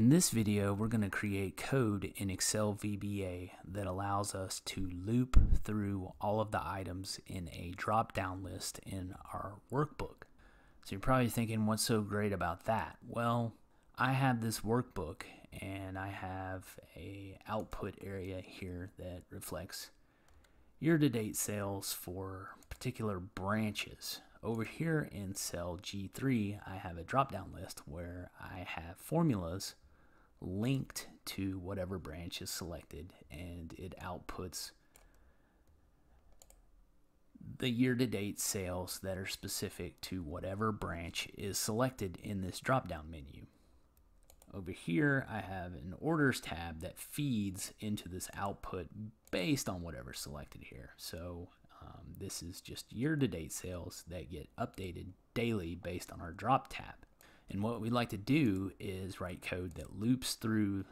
In this video, we're going to create code in Excel VBA that allows us to loop through all of the items in a drop-down list in our workbook. So you're probably thinking, what's so great about that? Well, I have this workbook and I have a output area here that reflects year-to-date sales for particular branches. Over here in cell G3, I have a drop-down list where I have formulas linked to whatever branch is selected and it outputs the year-to-date sales that are specific to whatever branch is selected in this drop-down menu. Over here, I have an orders tab that feeds into this output based on whatever's selected here. So um, this is just year-to-date sales that get updated daily based on our drop tab. And what we'd like to do is write code that loops through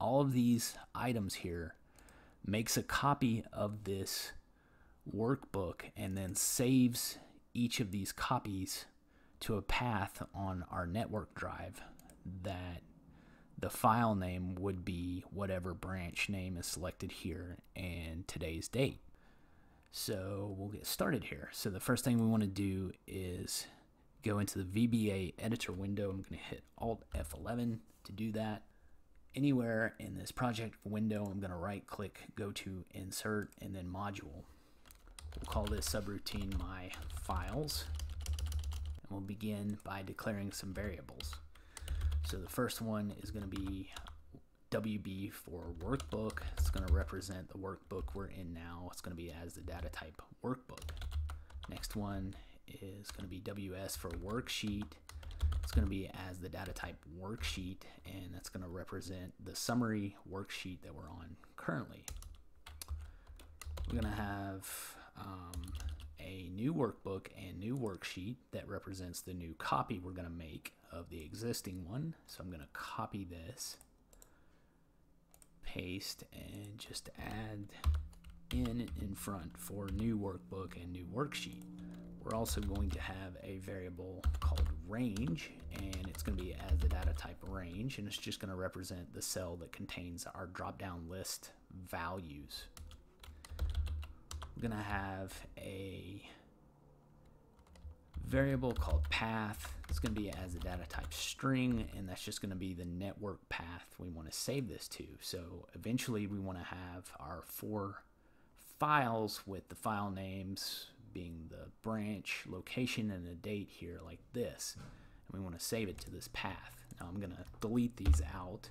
all of these items here, makes a copy of this workbook, and then saves each of these copies to a path on our network drive that the file name would be whatever branch name is selected here and today's date. So we'll get started here. So the first thing we want to do is go into the VBA editor window. I'm going to hit Alt F11 to do that. Anywhere in this project window, I'm going to right click, go to Insert, and then Module. We'll call this subroutine My Files. And we'll begin by declaring some variables. So the first one is going to be WB for workbook. It's going to represent the workbook we're in now. It's going to be as the data type workbook. Next one is going to be WS for worksheet. It's going to be as the data type worksheet, and that's going to represent the summary worksheet that we're on currently. We're going to have um, a new workbook and new worksheet that represents the new copy we're going to make of the existing one. So I'm going to copy this, paste, and just add in in front for new workbook and new worksheet. We're also going to have a variable called range, and it's going to be as the data type range, and it's just going to represent the cell that contains our drop-down list values. We're going to have a variable called path. It's going to be as a data type string, and that's just going to be the network path we want to save this to. So eventually we want to have our four files with the file names being the branch, location, and a date here like this. And we want to save it to this path. Now I'm going to delete these out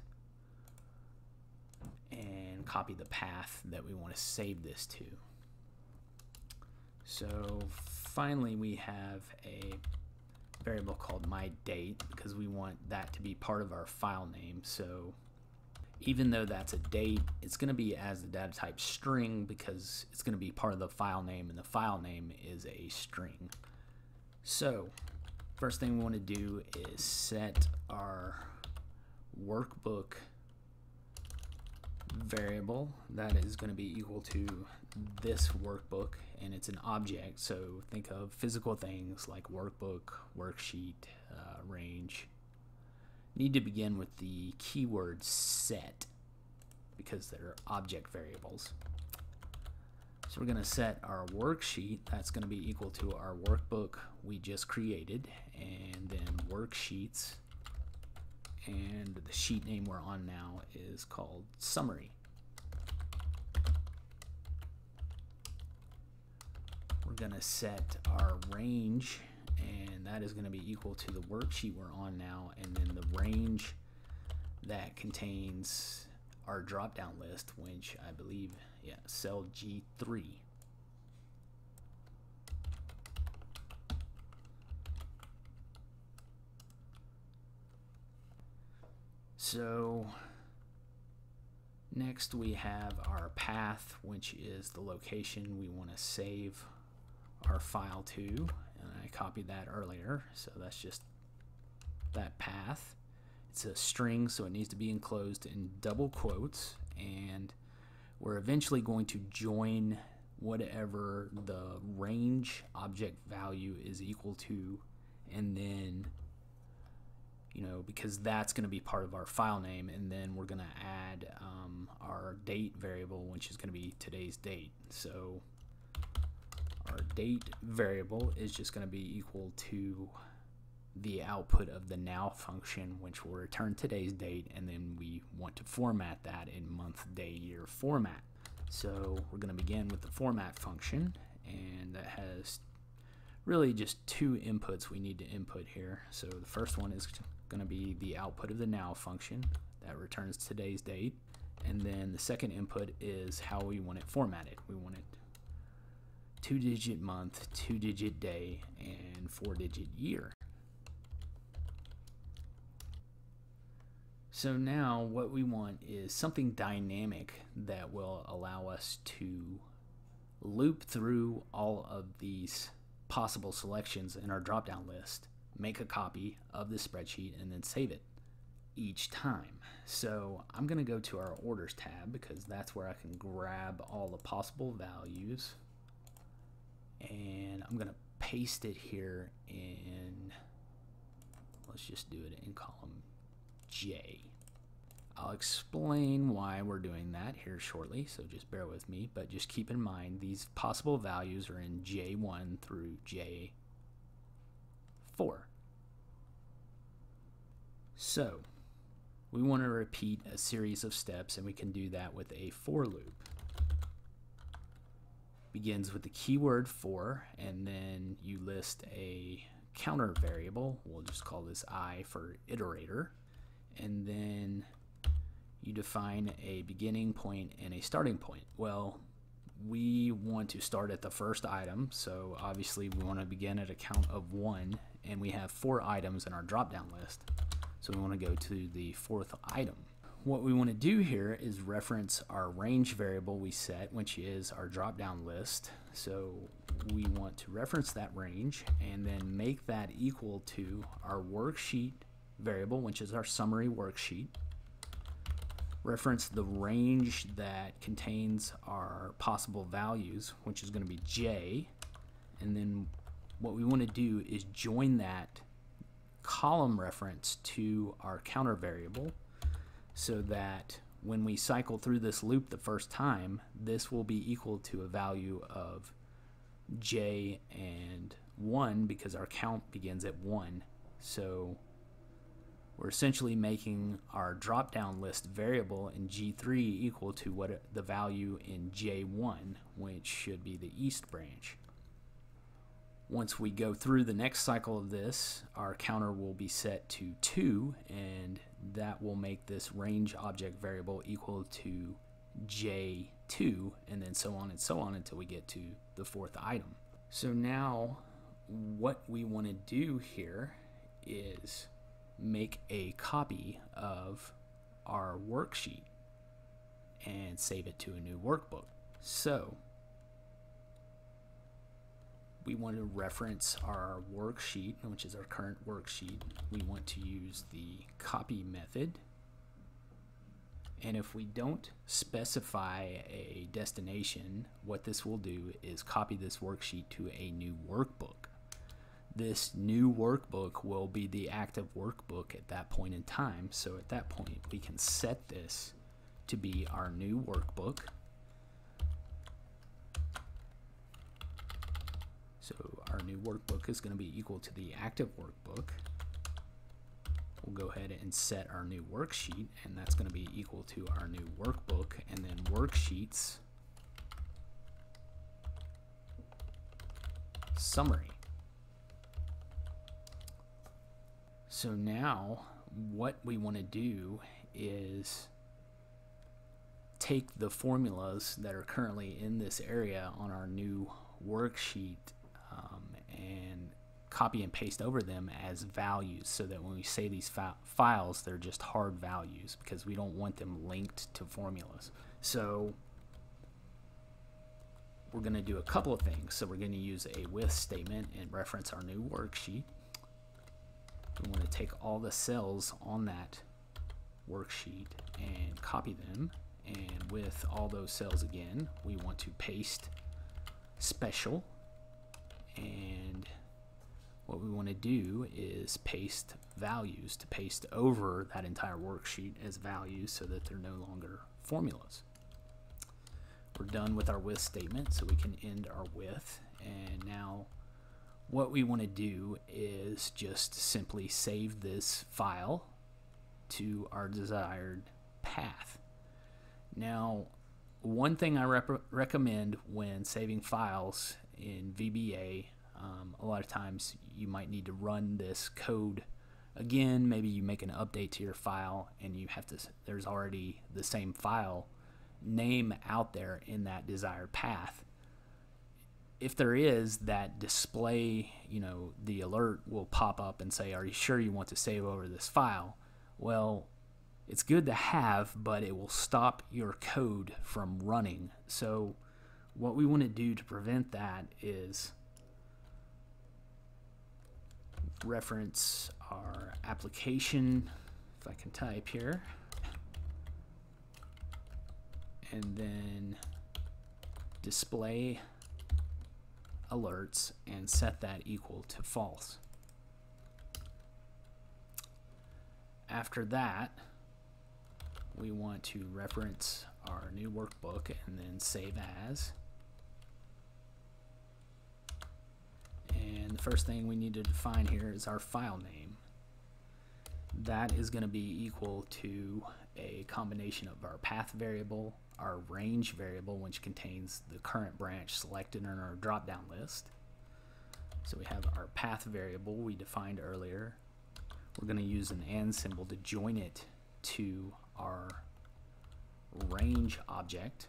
and copy the path that we want to save this to. So finally we have a variable called my date because we want that to be part of our file name. So even though that's a date, it's going to be as the data type string because it's going to be part of the file name and the file name is a string. So first thing we want to do is set our workbook variable that is going to be equal to this workbook and it's an object so think of physical things like workbook worksheet uh, range need to begin with the keyword set because they're object variables. So we're going to set our worksheet. That's going to be equal to our workbook we just created and then worksheets. And the sheet name we're on now is called summary. We're going to set our range and that is going to be equal to the worksheet we're on now and then the range that contains our drop down list which I believe yeah cell G3 So next we have our path, which is the location we want to save our file to. Copied that earlier, so that's just that path. It's a string, so it needs to be enclosed in double quotes. And we're eventually going to join whatever the range object value is equal to and then you know, because that's going to be part of our file name, and then we're going to add um, our date variable, which is going to be today's date. So our date variable is just going to be equal to the output of the now function, which will return today's date, and then we want to format that in month, day, year format. So we're going to begin with the format function, and that has really just two inputs we need to input here. So the first one is going to be the output of the now function that returns today's date. And then the second input is how we want it formatted. We want it two digit month, two digit day, and four digit year. So now what we want is something dynamic that will allow us to loop through all of these possible selections in our drop-down list, make a copy of the spreadsheet, and then save it each time. So I'm going to go to our orders tab because that's where I can grab all the possible values and I'm going to paste it here in, let's just do it in column J. I'll explain why we're doing that here shortly, so just bear with me. But just keep in mind these possible values are in J1 through J4. So we want to repeat a series of steps, and we can do that with a for loop. Begins with the keyword for, and then you list a counter variable. We'll just call this i for iterator and then you define a beginning point and a starting point. Well, we want to start at the first item, so obviously we want to begin at a count of one, and we have four items in our drop-down list. So we want to go to the fourth item. What we want to do here is reference our range variable we set, which is our drop-down list. So we want to reference that range and then make that equal to our worksheet variable, which is our summary worksheet. Reference the range that contains our possible values, which is going to be j. And then what we want to do is join that column reference to our counter variable so that when we cycle through this loop the first time, this will be equal to a value of j and 1 because our count begins at 1. So we're essentially making our drop-down list variable in G3 equal to what the value in J1, which should be the east branch. Once we go through the next cycle of this, our counter will be set to 2, and that will make this range object variable equal to J2, and then so on and so on until we get to the fourth item. So now what we want to do here is make a copy of our worksheet and save it to a new workbook. So we want to reference our worksheet, which is our current worksheet. We want to use the copy method. And if we don't specify a destination, what this will do is copy this worksheet to a new workbook this new workbook will be the active workbook at that point in time. So at that point, we can set this to be our new workbook. So our new workbook is going to be equal to the active workbook. We'll go ahead and set our new worksheet, and that's going to be equal to our new workbook, and then worksheets summary. So now what we want to do is take the formulas that are currently in this area on our new worksheet copy and paste over them as values so that when we say these fi files they're just hard values because we don't want them linked to formulas. So we're going to do a couple of things. So we're going to use a with statement and reference our new worksheet we want to take all the cells on that worksheet and copy them and with all those cells again we want to paste special and what we want to do is paste values to paste over that entire worksheet as values so that they're no longer formulas. We're done with our with statement, so we can end our with. And now what we want to do is just simply save this file to our desired path. Now, one thing I recommend when saving files in VBA, um, a lot of times you might need to run this code again. Maybe you make an update to your file and you have to, there's already the same file name out there in that desired path. If there is, that display, you know, the alert will pop up and say, Are you sure you want to save over this file? Well, it's good to have, but it will stop your code from running. So, what we want to do to prevent that is reference our application, if I can type here, and then display alerts and set that equal to false. After that, we want to reference our new workbook and then save as. And the first thing we need to define here is our file name. That is going to be equal to a combination of our path variable, our range variable, which contains the current branch selected in our drop-down list. So we have our path variable we defined earlier. We're going to use an AND symbol to join it to our range object,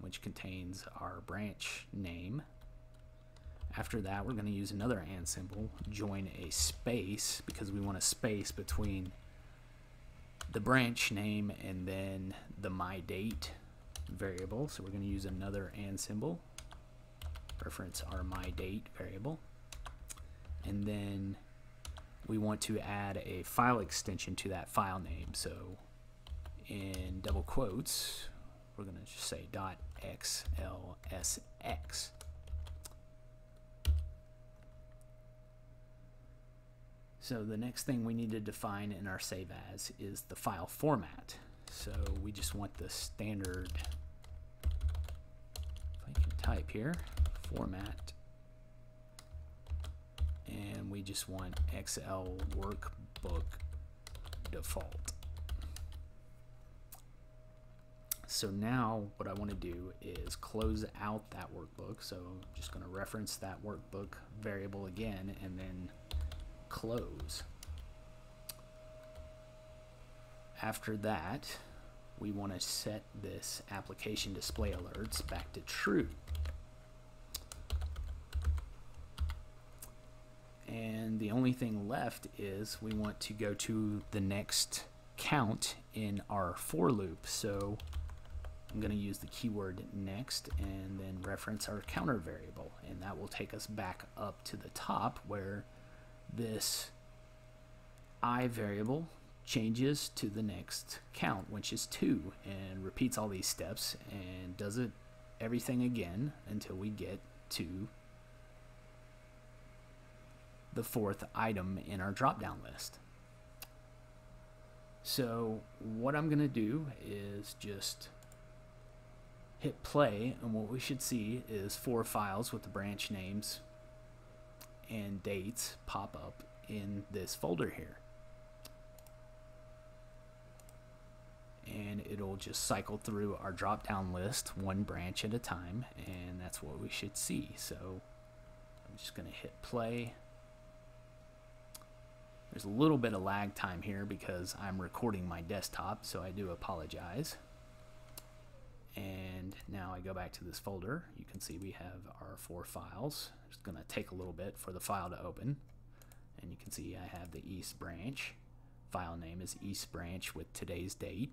which contains our branch name. After that, we're going to use another AND symbol, join a space, because we want a space between the branch name and then the my date variable. So we're going to use another AND symbol, reference our my date variable. And then we want to add a file extension to that file name. So in double quotes, we're going to just say .xlsx. So the next thing we need to define in our save as is the file format. So we just want the standard, if I can type here, format. And we just want XL workbook default. So now what I want to do is close out that workbook. So I'm just going to reference that workbook variable again and then close. After that, we want to set this application display alerts back to true. And the only thing left is we want to go to the next count in our for loop. So I'm going to use the keyword next and then reference our counter variable. And that will take us back up to the top where this i variable changes to the next count, which is 2, and repeats all these steps and does it everything again until we get to the fourth item in our drop-down list. So what I'm going to do is just hit play, and what we should see is four files with the branch names and dates pop up in this folder here. And it'll just cycle through our drop down list one branch at a time, and that's what we should see. So I'm just going to hit play. There's a little bit of lag time here because I'm recording my desktop, so I do apologize. And now I go back to this folder. You can see we have our four files. It's going to take a little bit for the file to open. And you can see I have the East branch. File name is East branch with today's date.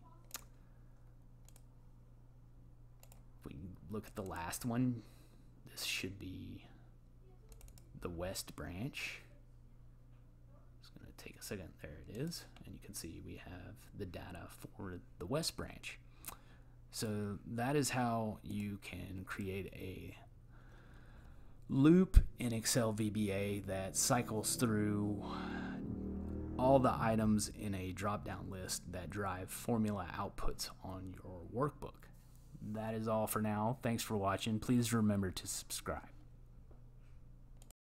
If we look at the last one, this should be the West branch. It's going to take a second. There it is. And you can see we have the data for the West branch. So that is how you can create a loop in Excel VBA that cycles through all the items in a drop down list that drive formula outputs on your workbook. That is all for now. Thanks for watching. Please remember to subscribe.